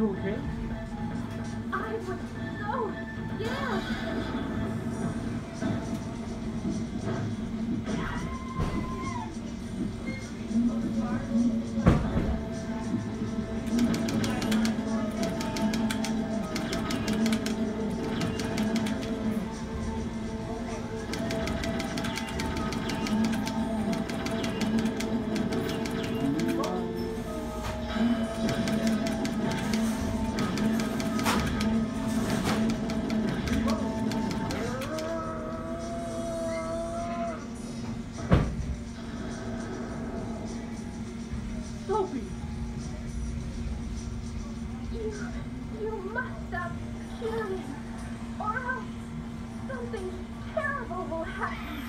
उपयोग है। You must stop killing, or else something terrible will happen.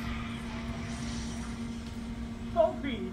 Sophie!